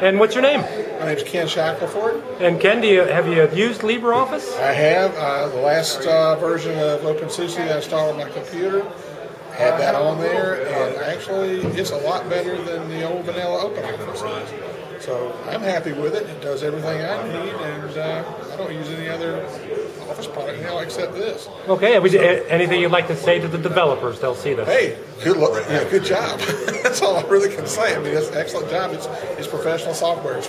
And what's your name? My name's Ken Shackelford. And Ken, do you, have you used LibreOffice? I have uh, the last uh, version of OpenSUSE that I installed on my computer. Had that on there, and actually, it's a lot better than the old vanilla OpenOffice. So I'm happy with it. It does everything I need, and uh, don't use any other Office product now except this. Okay. Anything you'd like to say to the developers? They'll see this. Hey, good luck. Yeah, good job. That's all I really can say. I mean, that's an excellent job. It's it's professional software.